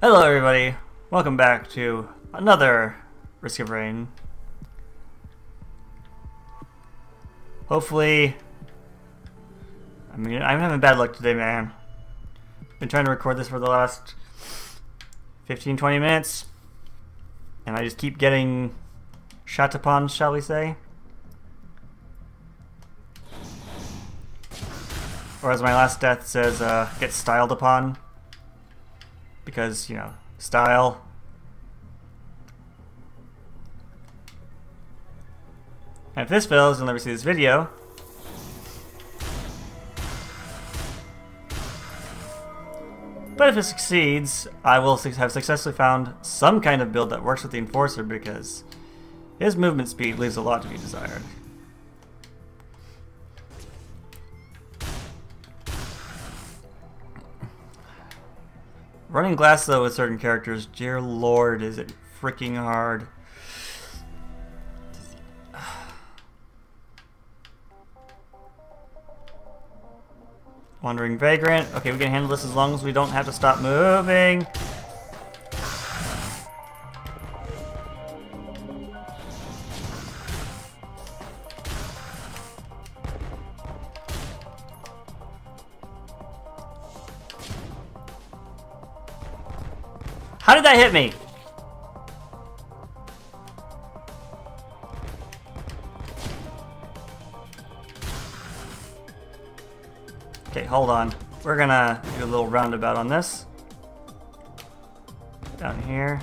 Hello everybody, welcome back to another Risk of Rain. Hopefully, I mean, I'm having bad luck today, man. Been trying to record this for the last 15-20 minutes, and I just keep getting shot upon, shall we say. Or as my last death says, uh, get styled upon because, you know, style. And if this fails, you'll never see this video. But if it succeeds, I will have successfully found some kind of build that works with the Enforcer because his movement speed leaves a lot to be desired. Running glass though with certain characters, dear lord, is it freaking hard. Wandering Vagrant. Okay, we can handle this as long as we don't have to stop moving. How did that hit me? Okay, hold on. We're gonna do a little roundabout on this. Down here.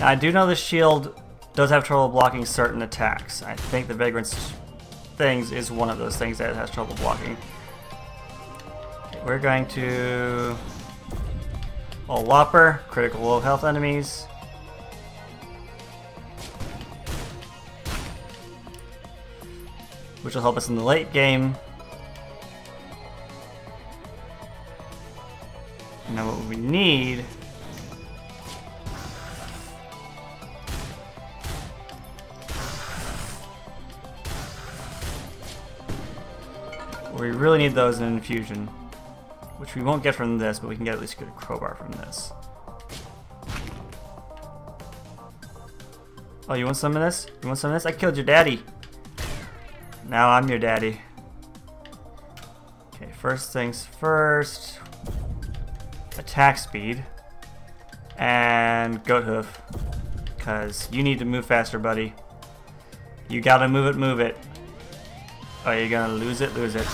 Now I do know the shield does have trouble blocking certain attacks. I think the Vagrant's things is one of those things that has trouble blocking. We're going to... Ol' Lopper, critical low health enemies. Which will help us in the late game. Now what we need... We really need those in infusion. Which we won't get from this, but we can get at least get a crowbar from this. Oh, you want some of this? You want some of this? I killed your daddy. Now I'm your daddy. Okay, first things first. Attack speed. And goat hoof. Because you need to move faster, buddy. You gotta move it, move it. Oh, you're gonna lose it, lose it.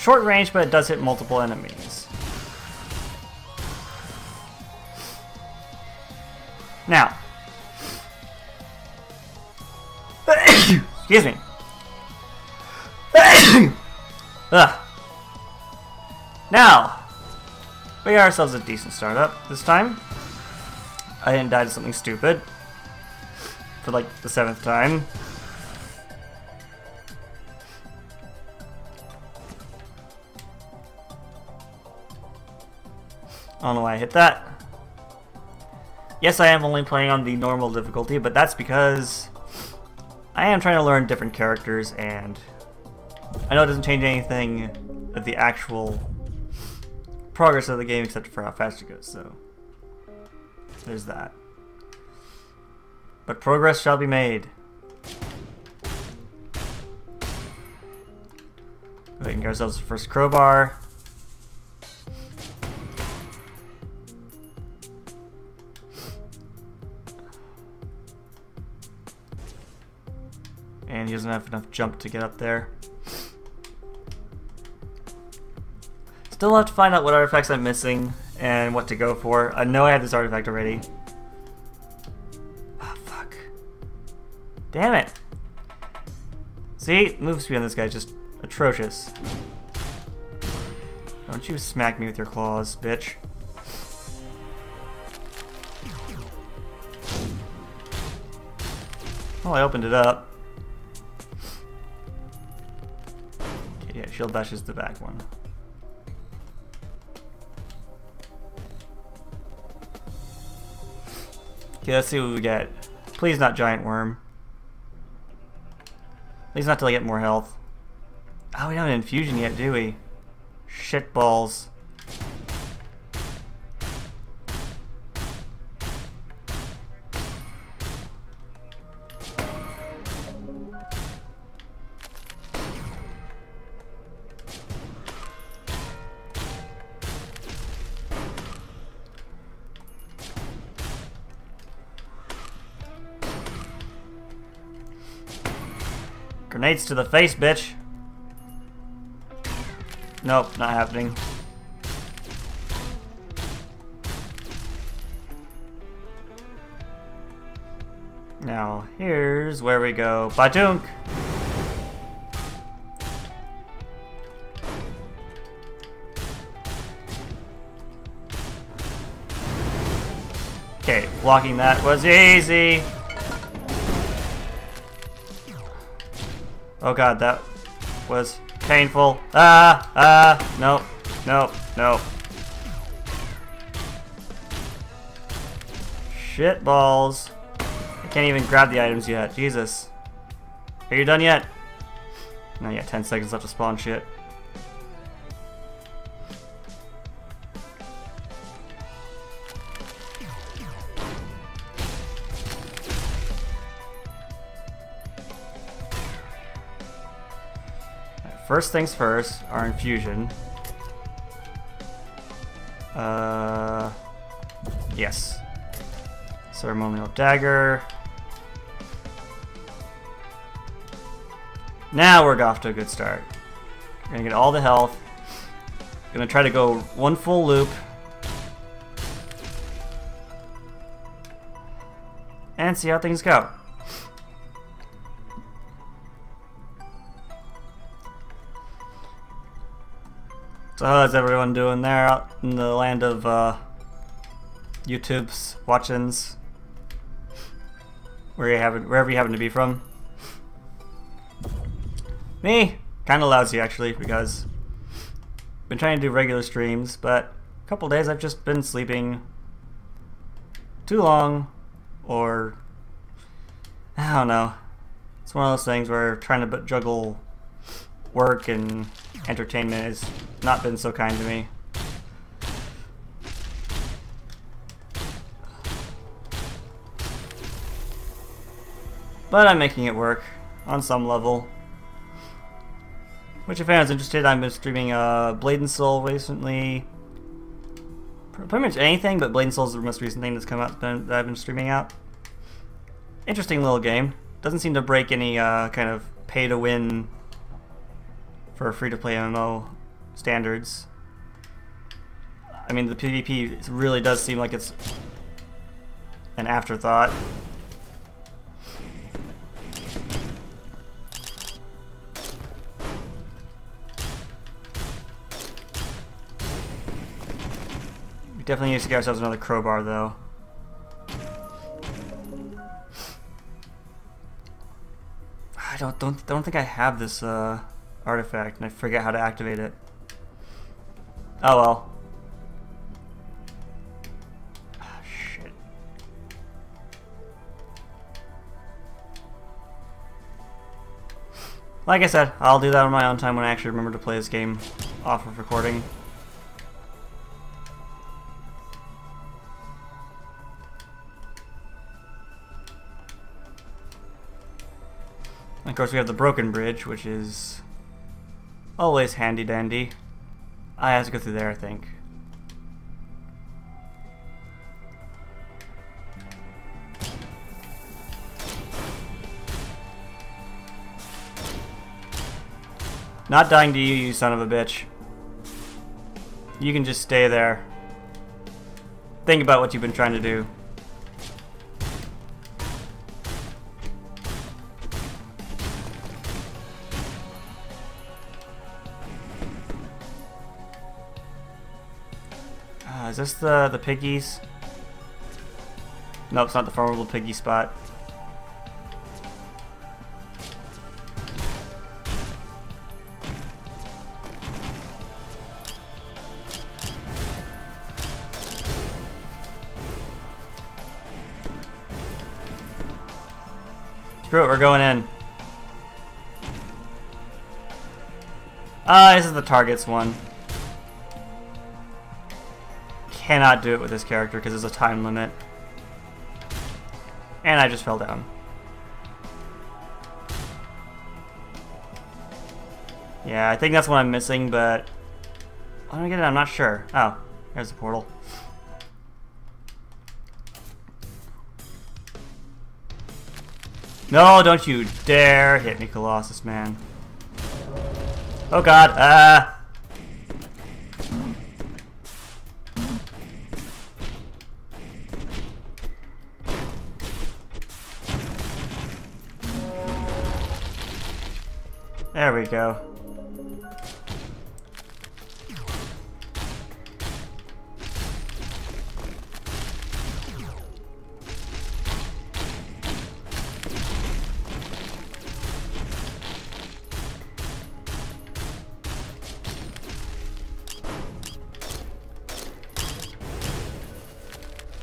Short range, but it does hit multiple enemies. Now. Excuse me. Ugh. Now, we got ourselves a decent startup this time. I didn't die to something stupid. For like the seventh time. I don't know why I hit that. Yes, I am only playing on the normal difficulty, but that's because I am trying to learn different characters, and I know it doesn't change anything of the actual progress of the game except for how fast it goes, so there's that. But progress shall be made. We can get ourselves the first crowbar. He doesn't have enough jump to get up there. Still have to find out what artifacts I'm missing and what to go for. I know I have this artifact already. Oh, fuck. Damn it. See? Move speed on this guy is just atrocious. Don't you smack me with your claws, bitch. Oh, I opened it up. Shield bash is the back one. Okay, let's see what we get. Please not giant worm. At least not till I get more health. Oh, we don't have an infusion yet, do we? Shit balls. Grenades to the face, bitch. Nope, not happening. Now, here's where we go. Badunk! Okay, blocking that was easy! Oh god, that was painful. Ah, ah, nope, nope, nope. Shit balls. I can't even grab the items yet. Jesus. Are you done yet? Not yet. 10 seconds left to spawn shit. First things first, our infusion. Uh, yes. Ceremonial dagger. Now we're off to a good start. We're gonna get all the health. Gonna try to go one full loop. And see how things go. So how's everyone doing there out in the land of uh, YouTube's watchings? Where you happen, wherever you happen to be from. Me, kind of lousy actually, because I've been trying to do regular streams, but a couple days I've just been sleeping too long, or I don't know. It's one of those things where trying to juggle work and entertainment has not been so kind to me. But I'm making it work, on some level. Which if anyone's interested, I've been streaming uh, Blade and Soul recently. Pretty much anything, but Blade and Soul is the most recent thing that's come out that I've been streaming out. Interesting little game. Doesn't seem to break any uh, kind of pay-to-win for free-to-play MMO standards. I mean, the PvP really does seem like it's an afterthought. We definitely need to get ourselves another crowbar, though. I don't don't don't think I have this uh artifact and I forget how to activate it. Oh well. Ah, shit. Like I said, I'll do that on my own time when I actually remember to play this game off of recording. of course we have the broken bridge, which is Always handy dandy. I have to go through there, I think. Not dying to you, you son of a bitch. You can just stay there. Think about what you've been trying to do. This the, the piggies? No, it's not the formidable piggy spot. Screw it, we're going in. Ah, uh, this is the targets one. Cannot do it with this character because there's a time limit. And I just fell down. Yeah, I think that's what I'm missing, but... How do I get it? I'm not sure. Oh, there's the portal. No, don't you dare hit me, Colossus, man. Oh god, ah! There we go.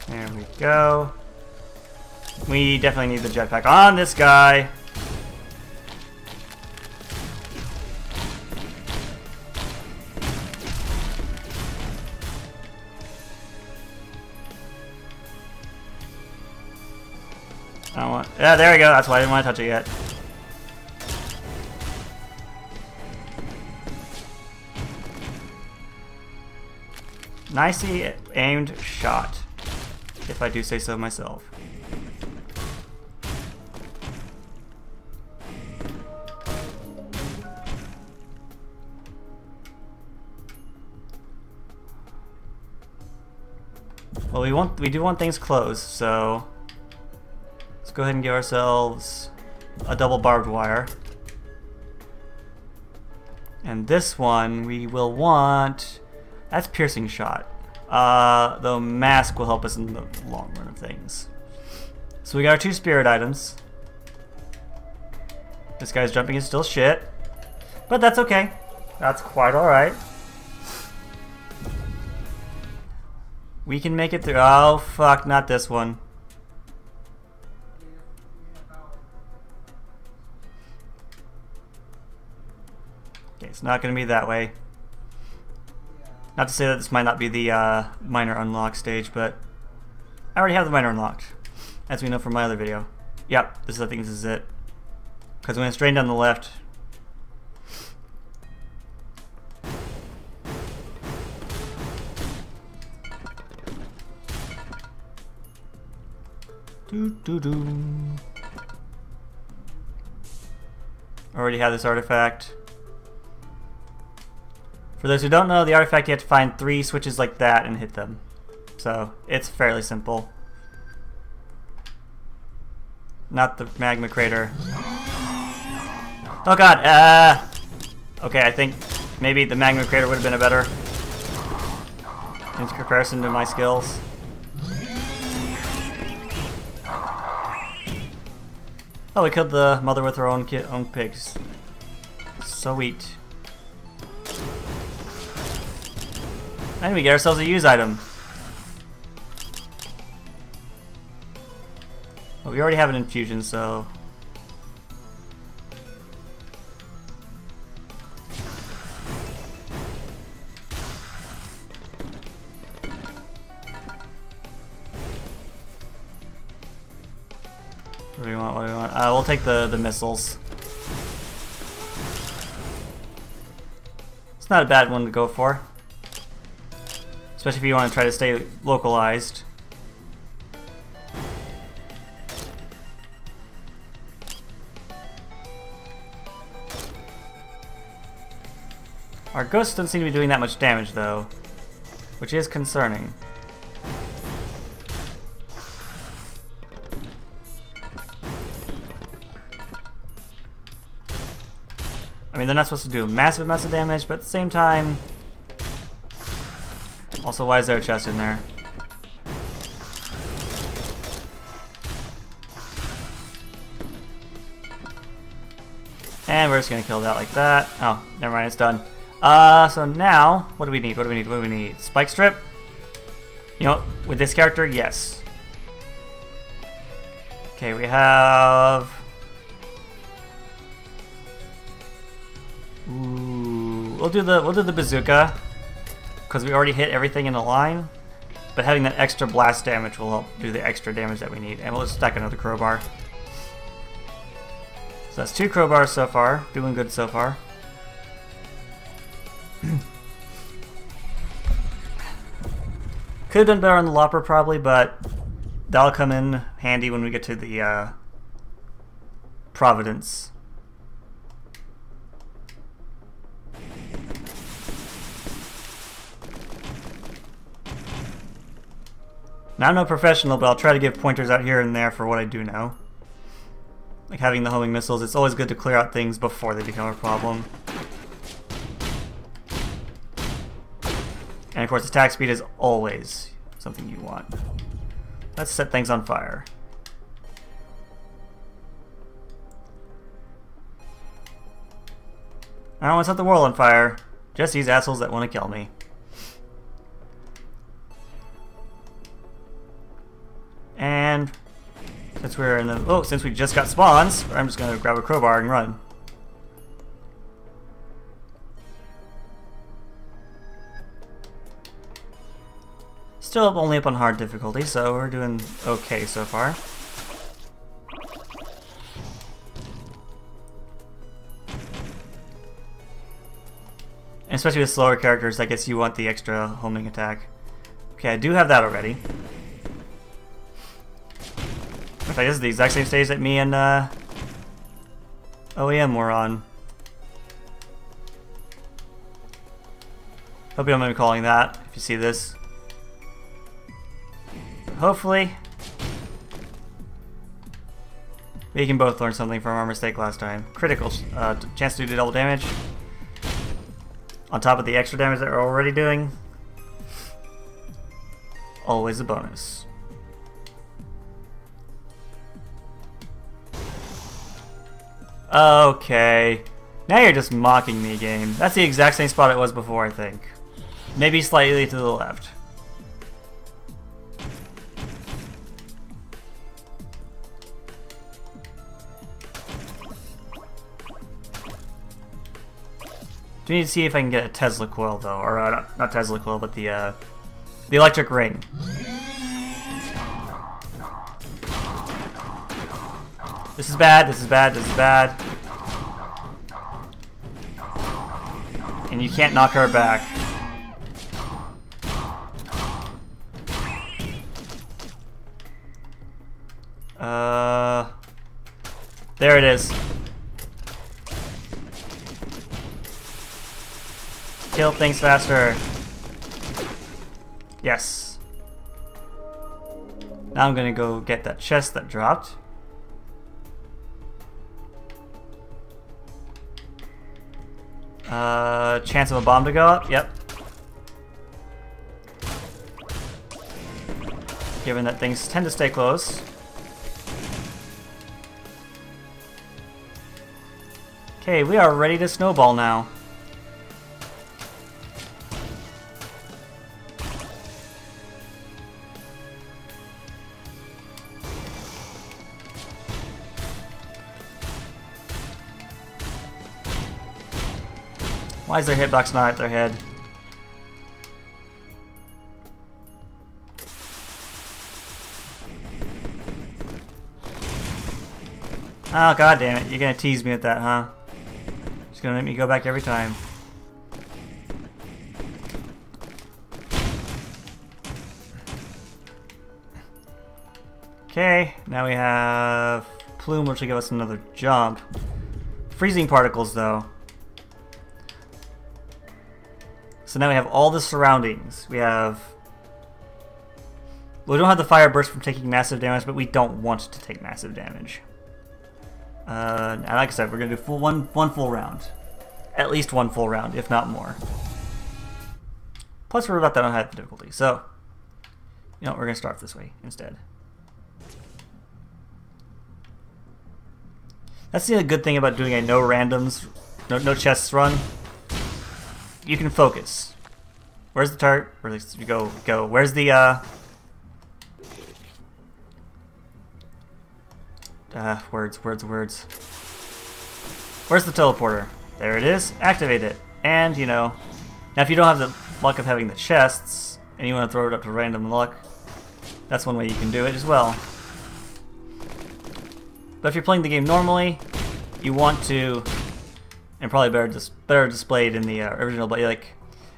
There we go. We definitely need the jetpack on this guy. Yeah, there we go. That's why I didn't want to touch it yet. Nicely aimed shot if I do say so myself. Well, we want we do want things closed, so go ahead and give ourselves a double barbed wire. And this one we will want that's piercing shot. Uh, the mask will help us in the long run of things. So we got our two spirit items. This guy's jumping is still shit. But that's okay. That's quite alright. We can make it through. Oh, fuck, not this one. Okay, it's not going to be that way. Not to say that this might not be the uh, Miner unlock stage, but I already have the Miner unlocked, as we know from my other video. Yep, this is, I think this is it. Because when it's straight down the left, Do do do. Already have this artifact. For those who don't know, the artifact you have to find three switches like that and hit them. So, it's fairly simple. Not the magma crater. Oh god, uh... Okay, I think maybe the magma crater would have been a better in comparison to my skills. Oh, we killed the mother with her own, own pigs. So Sweet. And we get ourselves a use item. Well, we already have an infusion, so... What do we want? What do we want? Uh, we'll take the, the missiles. It's not a bad one to go for. Especially if you want to try to stay localized. Our ghosts don't seem to be doing that much damage though, which is concerning. I mean, they're not supposed to do massive amounts of damage, but at the same time, also, why is there a chest in there? And we're just gonna kill that like that. Oh, never mind, it's done. Uh, so now, what do we need? What do we need? What do we need? Spike strip? You know, with this character, yes. Okay, we have... Ooh, we'll do the we'll do the bazooka because we already hit everything in a line. But having that extra blast damage will help do the extra damage that we need. And we'll just stack another crowbar. So that's two crowbars so far. Doing good so far. Could have done better on the Lopper probably, but that'll come in handy when we get to the uh, Providence. Now I'm no professional, but I'll try to give pointers out here and there for what I do know. Like having the homing missiles, it's always good to clear out things before they become a problem. And of course attack speed is always something you want. Let's set things on fire. I don't want to set the world on fire. Just these assholes that want to kill me. Since we're in the oh, since we just got spawns, I'm just gonna grab a crowbar and run. Still only up on hard difficulty, so we're doing okay so far. Especially with slower characters, I guess you want the extra homing attack. Okay, I do have that already. Fact, this is the exact same stage that me and uh, OEM were on. Hope you don't mind me calling that, if you see this hopefully we can both learn something from our mistake last time. Critical uh, chance to do double damage on top of the extra damage that we're already doing. Always a bonus. Okay. Now you're just mocking me, game. That's the exact same spot it was before, I think. Maybe slightly to the left. Do need to see if I can get a Tesla coil though, or uh, not, Tesla coil, but the uh, the electric ring. This is bad. This is bad. This is bad. And you can't knock her back. Uh, there it is. Kill things faster. Yes. Now I'm gonna go get that chest that dropped. Chance of a bomb to go up? Yep. Given that things tend to stay close. Okay, we are ready to snowball now. Why is their hitbox not at their head? Oh god damn it, you're gonna tease me with that, huh? Just gonna make me go back every time. Okay, now we have Plume, which will give us another jump. Freezing particles, though. So now we have all the surroundings. We have... we don't have the fire burst from taking massive damage, but we don't want to take massive damage. Uh, like I said, we're going to do full one, one full round. At least one full round, if not more. Plus we're about to high difficulty, so... You know, we're going to start this way instead. That's the good thing about doing a no randoms, no, no chests run you can focus. Where's the tart? Least you go, go. Where's the, uh... Ah, words, words, words. Where's the teleporter? There it is. Activate it. And, you know, now if you don't have the luck of having the chests, and you want to throw it up to random luck, that's one way you can do it as well. But if you're playing the game normally, you want to, and probably better dis better displayed in the uh, original, but like,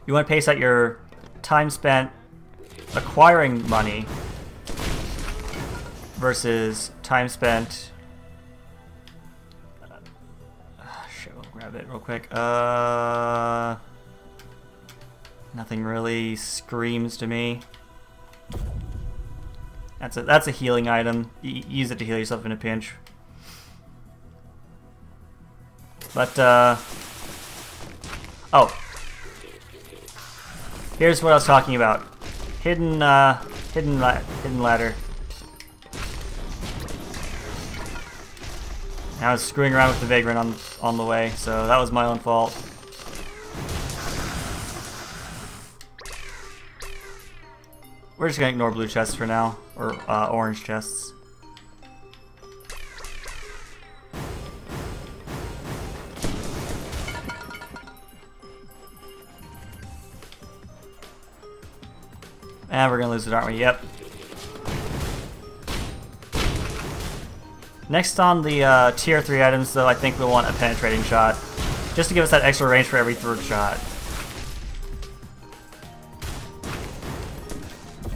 you want to pace out your time spent acquiring money versus time spent. Uh, show, grab it real quick. Uh, nothing really screams to me. That's a that's a healing item. Y use it to heal yourself in a pinch. But uh, oh, here's what I was talking about. Hidden uh, hidden la hidden ladder. I was screwing around with the vagrant on on the way, so that was my own fault. We're just gonna ignore blue chests for now, or uh, orange chests. And we're gonna lose it, aren't we? Yep. Next on the uh, tier 3 items, though, I think we'll want a penetrating shot. Just to give us that extra range for every third shot.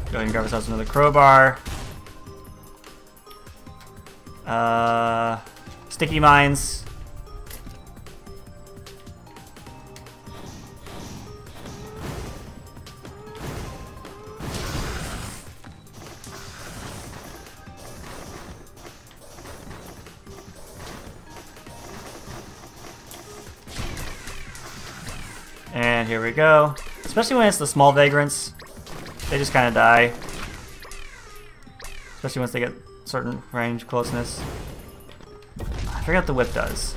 Go ahead and grab ourselves another crowbar. Uh, sticky mines. Here we go. Especially when it's the small vagrants. They just kind of die. Especially once they get certain range closeness. I forget the whip does.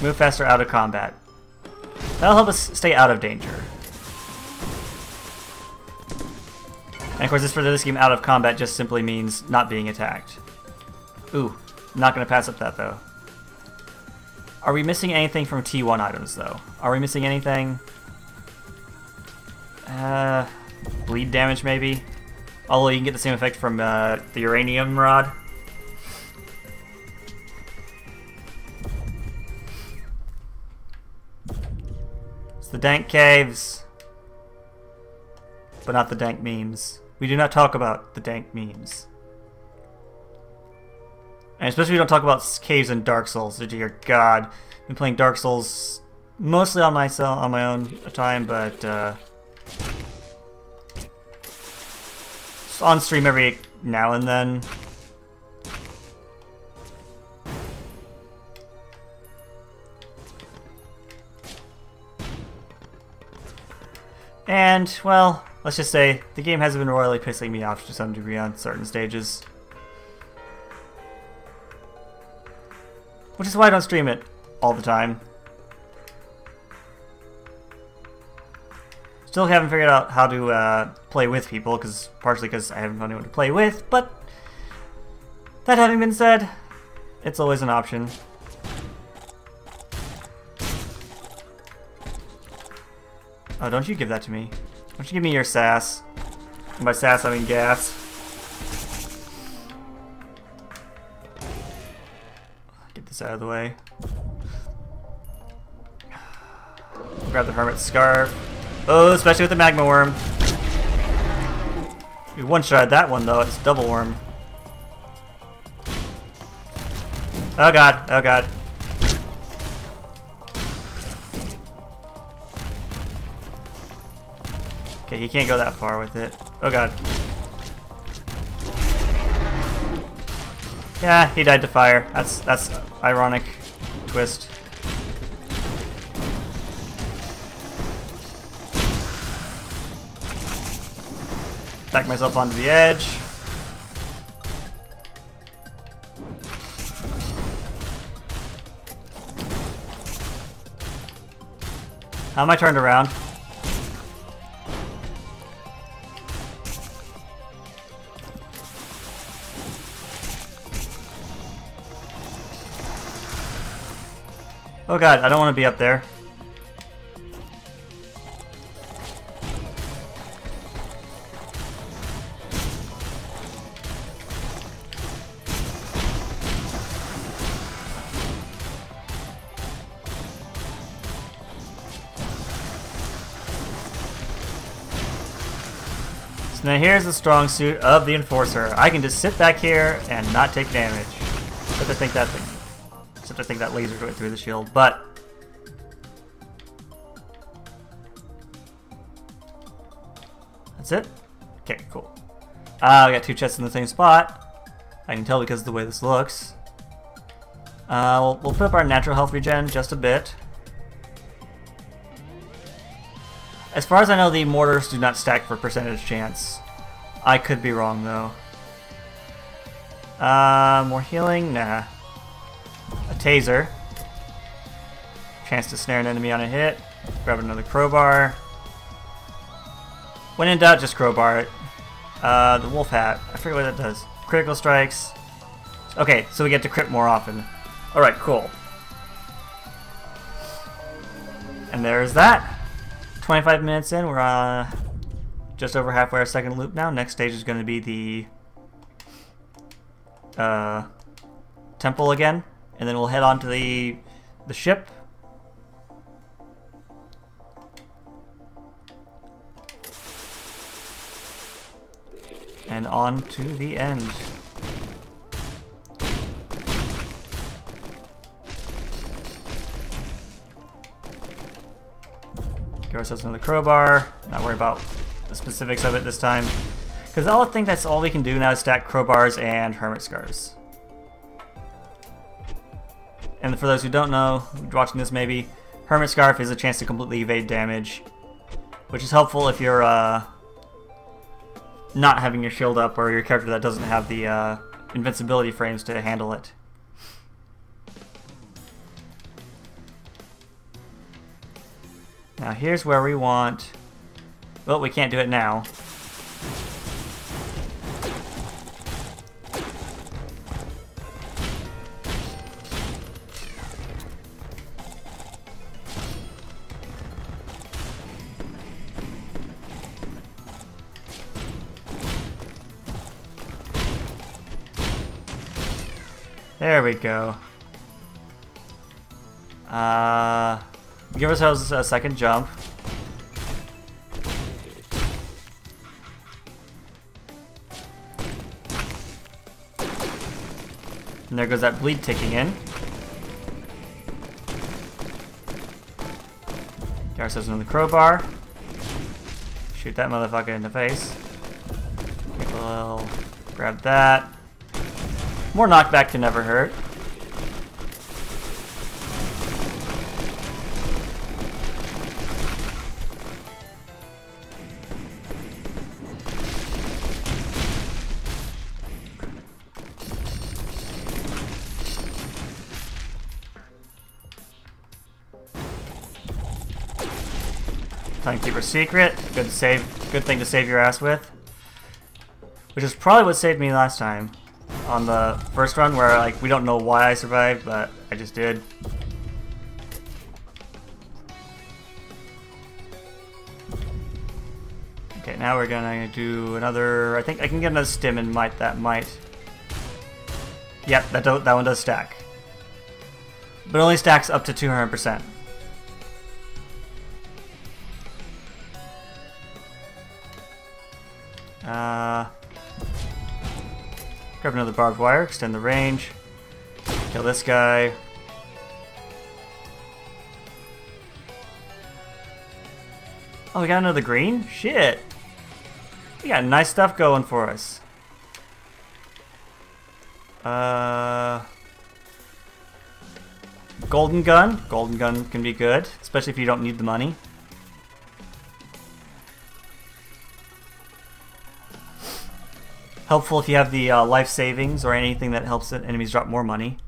Move faster out of combat. That'll help us stay out of danger. And of course, this for this game, out of combat just simply means not being attacked. Ooh, not gonna pass up that though. Are we missing anything from T1 items though? Are we missing anything? Uh, bleed damage maybe. Although you can get the same effect from uh, the uranium rod. It's the dank caves. But not the dank memes. We do not talk about the dank memes. And especially we don't talk about caves in Dark Souls. Dear God, I've been playing Dark Souls mostly on myself on my own time, but uh, on stream every now and then. And, well, let's just say, the game has been royally pissing me off to some degree on certain stages. Which is why I don't stream it all the time. Still haven't figured out how to uh, play with people, because partially because I haven't found anyone to play with, but that having been said, it's always an option. Oh, don't you give that to me. Don't you give me your sass. And by sass, I mean gas. Get this out of the way. Grab the Hermit's Scarf. Oh, especially with the magma worm. We one-shot that one though, it's double worm. Oh god, oh god. Okay, he can't go that far with it. Oh god. Yeah, he died to fire. That's that's ironic twist. Back myself onto the edge. How am I turned around? Oh god, I don't want to be up there. Here's the strong suit of the Enforcer. I can just sit back here and not take damage. Except I think that except I think that laser going through the shield, but That's it? Okay, cool. Uh, we got two chests in the same spot. I can tell because of the way this looks. Uh, we'll, we'll put up our natural health regen just a bit. As far as I know, the mortars do not stack for percentage chance. I could be wrong, though. Uh, more healing? Nah. A taser. Chance to snare an enemy on a hit. Grab another crowbar. When in doubt, just crowbar it. Uh, the wolf hat. I forget what that does. Critical strikes. Okay, so we get to crit more often. Alright, cool. And there's that. 25 minutes in, we're uh, just over halfway our second loop now. Next stage is going to be the uh, temple again, and then we'll head on to the the ship. And on to the end. Give ourselves another crowbar. Not worry about the specifics of it this time. Because I think that's all we can do now is stack crowbars and hermit scars. And for those who don't know, watching this maybe, Hermit Scarf is a chance to completely evade damage, which is helpful if you're uh, not having your shield up or your character that doesn't have the uh, invincibility frames to handle it. Now here's where we want... Well, we can't do it now. There we go. Uh... Give ourselves a second jump. And there goes that bleed ticking in. Get ourselves another crowbar. Shoot that motherfucker in the face. We'll grab that. More knockback can never hurt. Timekeeper secret. Good to save. Good thing to save your ass with. Which is probably what saved me last time. On the first run where like we don't know why I survived, but I just did. Okay, now we're gonna do another. I think I can get another stim and might that might. Yep, that that one does stack, but only stacks up to 200 Uh, grab another barbed wire, extend the range, kill this guy. Oh, we got another green? Shit! We got nice stuff going for us. Uh, golden gun. Golden gun can be good, especially if you don't need the money. Helpful if you have the uh, life savings or anything that helps enemies drop more money.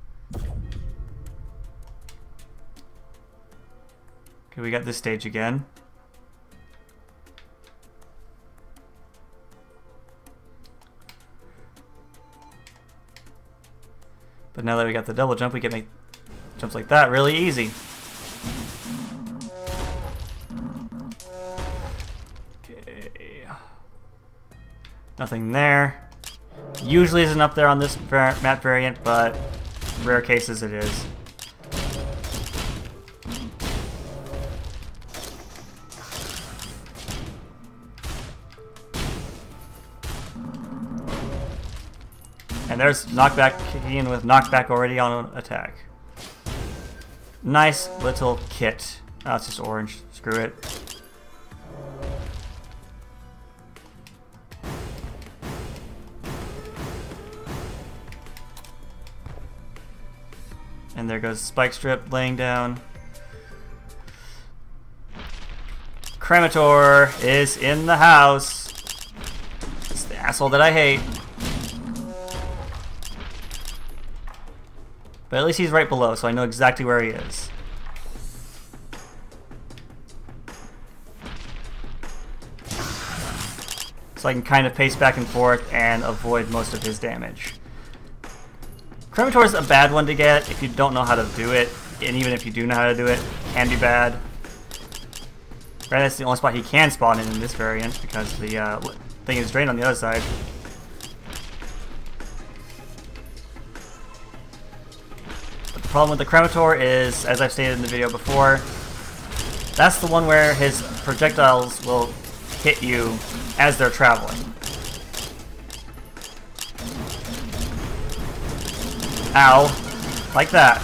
Okay, we got this stage again. But now that we got the double jump, we can make jumps like that really easy. Okay. Nothing there usually isn't up there on this map variant, but rare cases it is. And there's knockback kicking in with knockback already on attack. Nice little kit. Oh, it's just orange. Screw it. And there goes Spike Strip laying down. Cremator is in the house. It's the asshole that I hate. But at least he's right below, so I know exactly where he is. So I can kind of pace back and forth and avoid most of his damage. Cremator is a bad one to get if you don't know how to do it, and even if you do know how to do it, can be bad. Right, that's the only spot he can spawn in in this variant because the uh, thing is drained on the other side. The problem with the Cremator is, as I've stated in the video before, that's the one where his projectiles will hit you as they're traveling. Ow. Like that.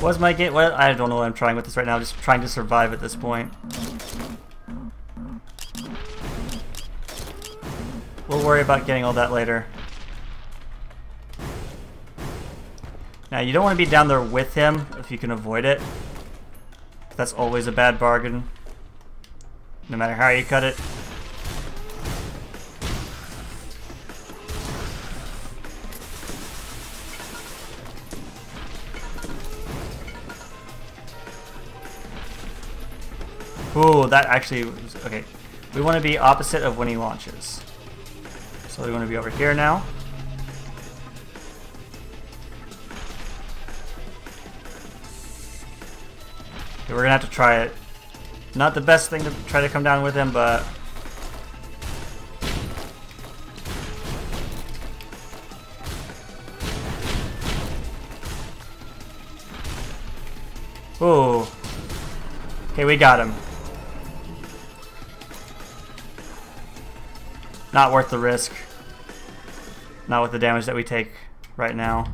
What's my game? What? I don't know what I'm trying with this right now. I'm just trying to survive at this point. We'll worry about getting all that later. Now, you don't want to be down there with him if you can avoid it. That's always a bad bargain. No matter how you cut it. Ooh, that actually was, okay. We want to be opposite of when he launches. So we want to be over here now. We're gonna have to try it. Not the best thing to try to come down with him, but Ooh. Okay, we got him. Not worth the risk. Not with the damage that we take right now.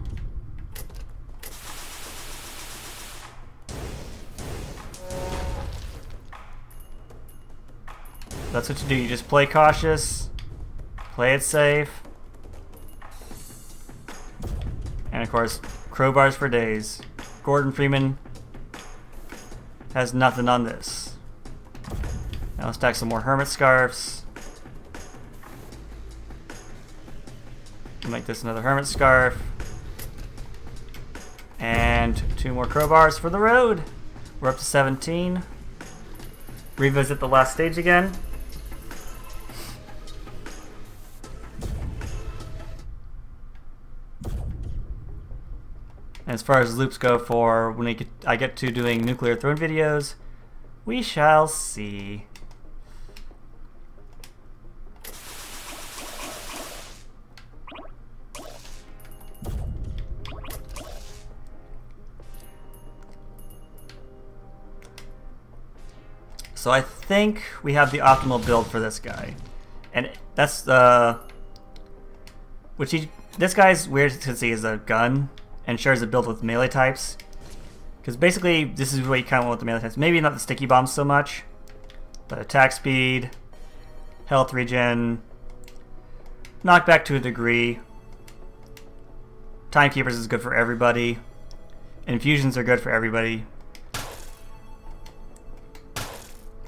That's what you do. You just play cautious, play it safe, and of course, crowbars for days. Gordon Freeman has nothing on this. Now let's stack some more Hermit Scarves. Make this another Hermit Scarf. And two more crowbars for the road. We're up to 17. Revisit the last stage again. As far as loops go for when get, I get to doing nuclear throne videos, we shall see. So I think we have the optimal build for this guy. And that's the... Uh, which he... This guy's weird to see is a gun and shares a build with melee types. Because basically, this is what you kind of want with the melee types. Maybe not the sticky bombs so much, but attack speed, health regen, knockback to a degree. Timekeepers is good for everybody. Infusions are good for everybody.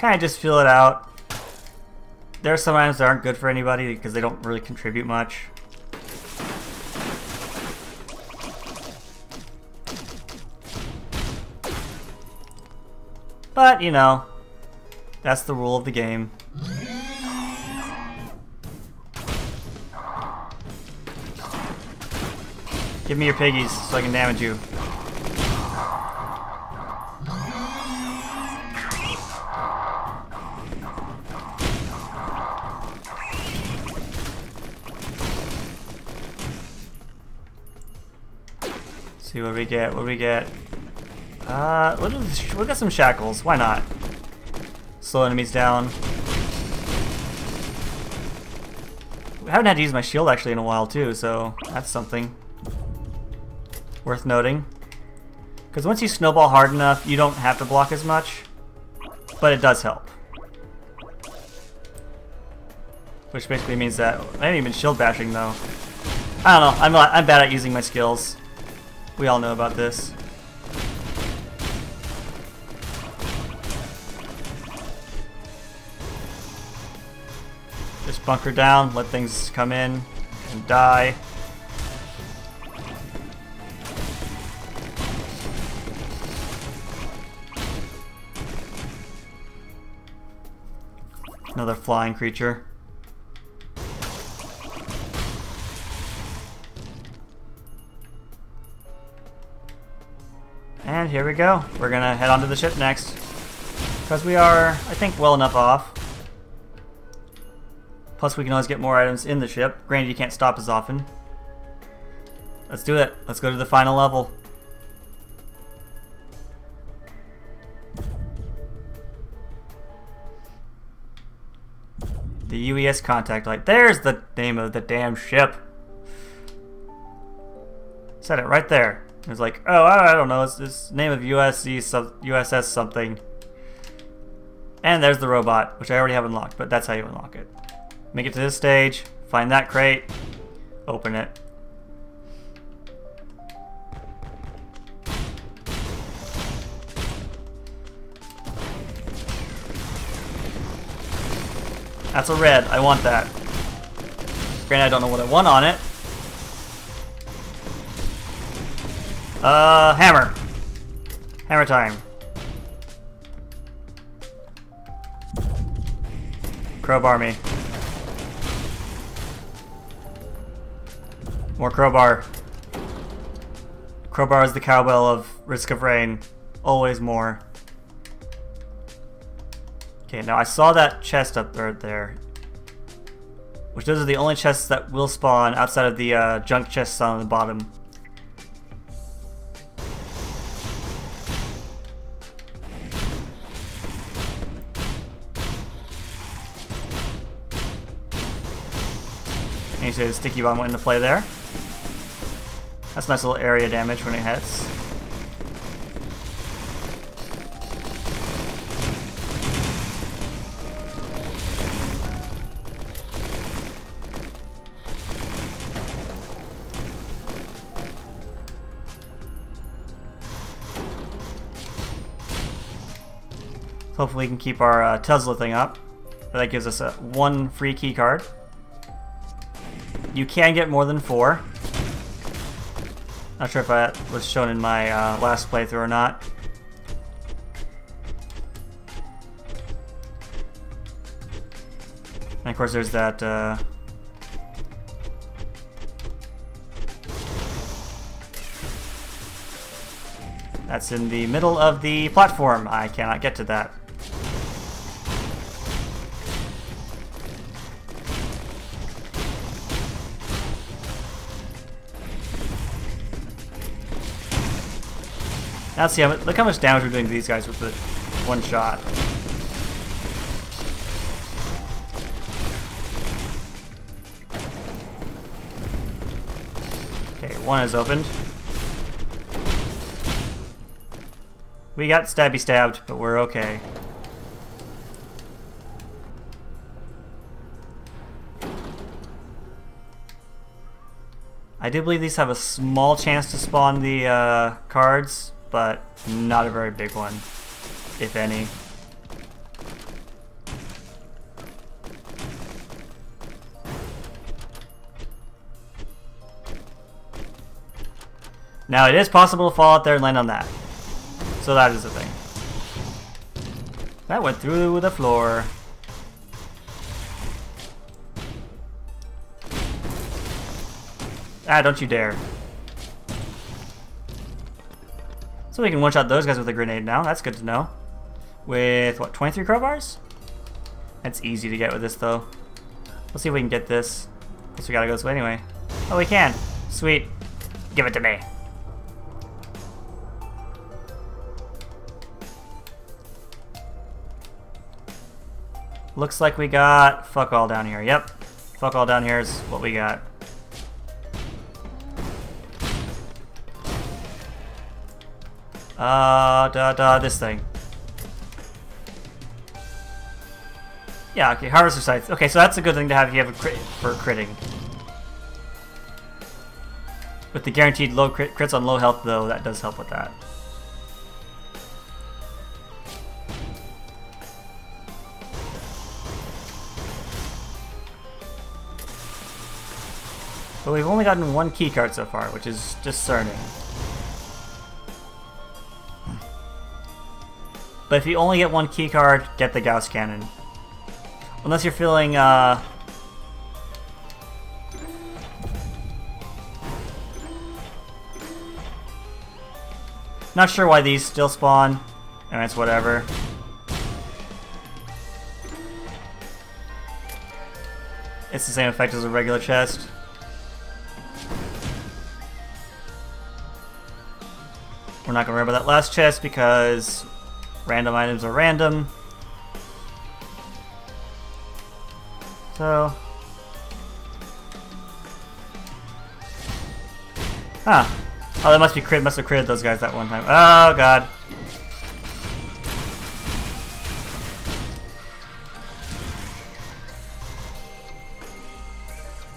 kind of just feel it out. There are some items that aren't good for anybody because they don't really contribute much. But, you know, that's the rule of the game. Give me your piggies so I can damage you. see what we get. What we get? Uh, we'll, we'll get some shackles. Why not? Slow enemies down. I haven't had to use my shield actually in a while too, so that's something worth noting. Because once you snowball hard enough, you don't have to block as much, but it does help. Which basically means that I haven't even shield bashing though. I don't know. I'm I'm bad at using my skills. We all know about this. Bunker down, let things come in and die. Another flying creature. And here we go. We're gonna head onto the ship next. Because we are, I think, well enough off. Plus we can always get more items in the ship. Granted, you can't stop as often. Let's do it. Let's go to the final level. The UES contact light. There's the name of the damn ship. Said it right there. It was like, oh, I don't know, it's this name of USC USS something. And there's the robot, which I already have unlocked, but that's how you unlock it. Make it to this stage, find that crate, open it. That's a red. I want that. Granted, I don't know what I want on it. Uh, hammer. Hammer time. Crowbar me. More crowbar. Crowbar is the cowbell of Risk of Rain. Always more. Okay, now I saw that chest up there, there. Which those are the only chests that will spawn outside of the uh, junk chests on the bottom. And you see the sticky bomb went into play there. That's nice little area damage when it hits. Hopefully we can keep our uh, Tesla thing up. That gives us a one free key card. You can get more than four. Not sure if that was shown in my uh, last playthrough or not. And of course there's that uh, That's in the middle of the platform. I cannot get to that. See how look how much damage we're doing to these guys with the one shot. Okay, one is opened. We got stabby stabbed, but we're okay. I do believe these have a small chance to spawn the uh, cards, but not a very big one, if any. Now it is possible to fall out there and land on that. So that is the thing. That went through the floor. Ah, don't you dare. So we can one-shot those guys with a grenade now. That's good to know. With, what, 23 crowbars? That's easy to get with this, though. Let's see if we can get this. Guess we gotta go this way anyway. Oh, we can. Sweet. Give it to me. Looks like we got fuck all down here. Yep. Fuck all down here is what we got. Uh, da da, this thing. Yeah, okay, Harvester's Scythe. Okay, so that's a good thing to have if you have a crit for critting. With the guaranteed low crit crits on low health, though, that does help with that. But we've only gotten one keycard so far, which is discerning. But if you only get one keycard, get the Gauss Cannon. Unless you're feeling, uh... Not sure why these still spawn. And it's whatever. It's the same effect as a regular chest. We're not going to remember that last chest because random items are random. So... Huh. Oh, that must be crit. Must have critted those guys that one time. Oh, God.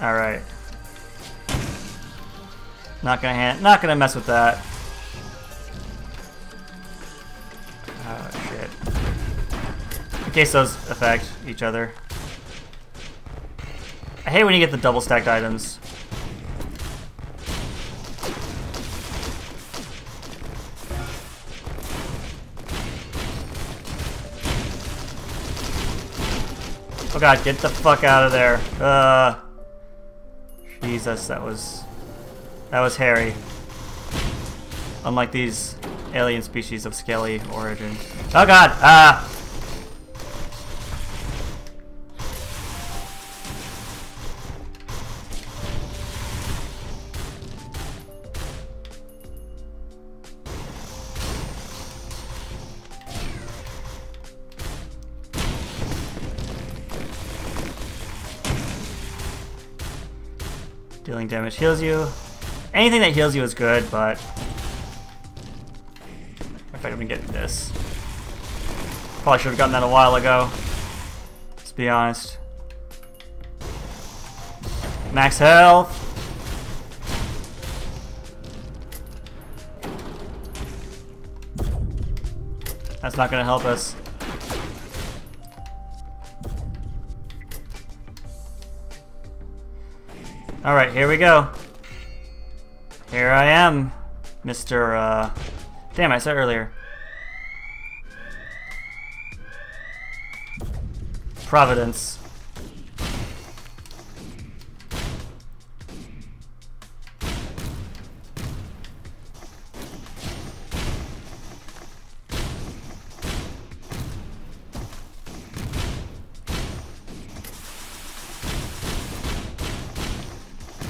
Alright. Not gonna hand not gonna mess with that. Oh shit. In case those affect each other. I hate when you get the double stacked items. Oh god, get the fuck out of there. Uh Jesus, that was that was hairy. Unlike these alien species of scaly origin. Oh god! Ah! Dealing damage heals you. Anything that heals you is good, but... this. Probably should have gotten that a while ago. Let's be honest. Max health. That's not gonna help us. Alright, here we go. Here I am, Mr. Uh... Damn, I said earlier. Providence.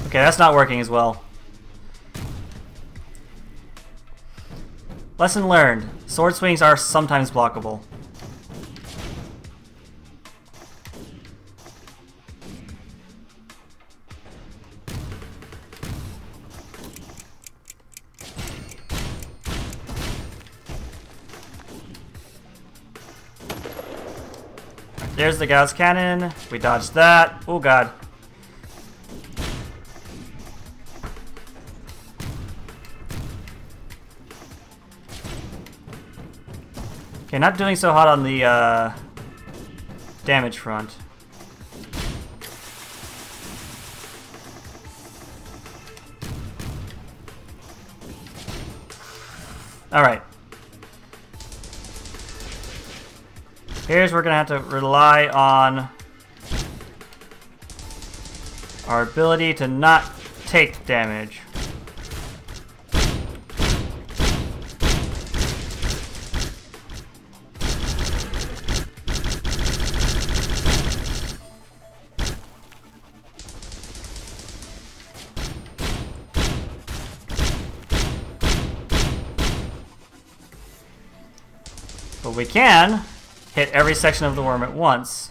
Okay, that's not working as well. Lesson learned. Sword swings are sometimes blockable. There's the Gauss Cannon. We dodged that. Oh god. Okay, not doing so hot on the uh, damage front. Alright. Here's we're gonna have to rely on our ability to not take damage. But we can hit every section of the worm at once.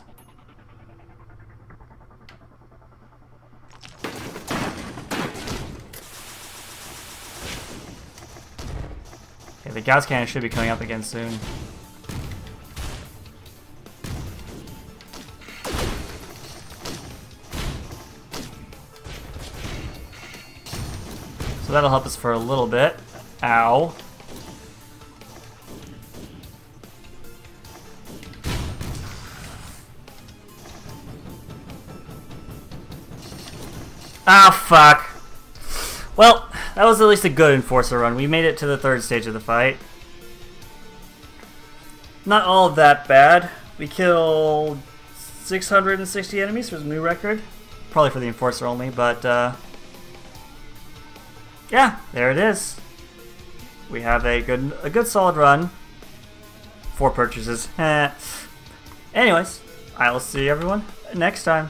Okay, the Gauss Cannon should be coming up again soon. So that'll help us for a little bit. Ow. Ah, fuck. Well, that was at least a good Enforcer run. We made it to the third stage of the fight. Not all that bad. We killed 660 enemies for a new record. Probably for the Enforcer only, but uh, yeah, there it is. We have a good, a good solid run. Four purchases. Anyways, I will see everyone next time.